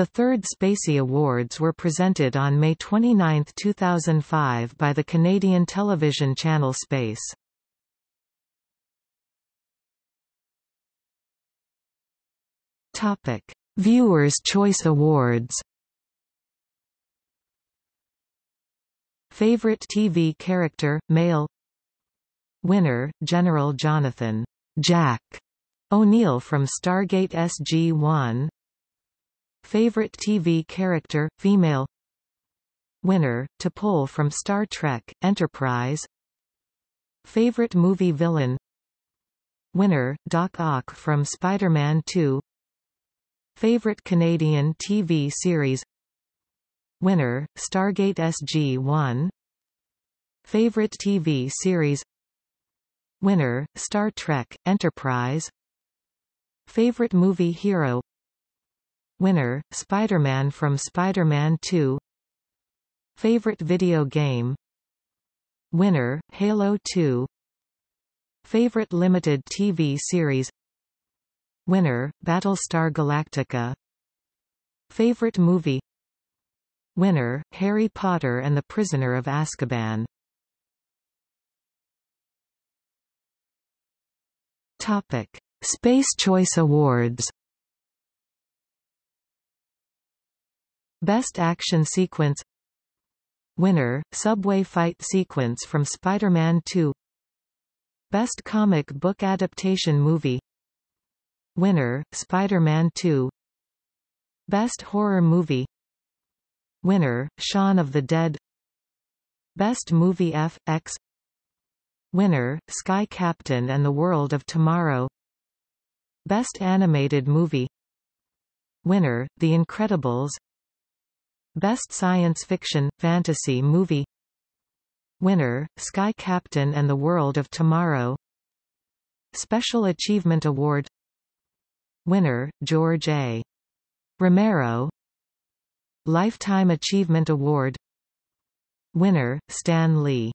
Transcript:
The third Spacey Awards were presented on May 29, 2005 by the Canadian television channel Space. Topic: Viewers' Choice Awards. Favorite TV character, male. Winner: General Jonathan Jack O'Neill from Stargate SG-1. Favorite TV character, female. Winner: T'Pol from Star Trek Enterprise. Favorite movie villain. Winner: Doc Ock from Spider-Man 2. Favorite Canadian TV series Winner, Stargate SG-1 Favorite TV series Winner, Star Trek, Enterprise Favorite movie hero Winner, Spider-Man from Spider-Man 2 Favorite video game? Winner, Halo 2 Favorite limited TV series? Winner, Battlestar Galactica. Favorite movie? Winner, Harry Potter and the Prisoner of Azkaban. Topic. Space Choice Awards Best Action Sequence. Winner, Subway Fight Sequence from Spider-Man 2 Best Comic Book Adaptation Movie. Winner, Spider-Man 2 Best Horror Movie. Winner, Shaun of the Dead. Best Movie FX Winner, Sky Captain and the World of Tomorrow. Best Animated Movie. Winner, The Incredibles Best Science Fiction, Fantasy Movie. Winner, Sky Captain and the World of Tomorrow. Special Achievement Award. Winner, George A. Romero. Lifetime Achievement Award. Winner, Stan Lee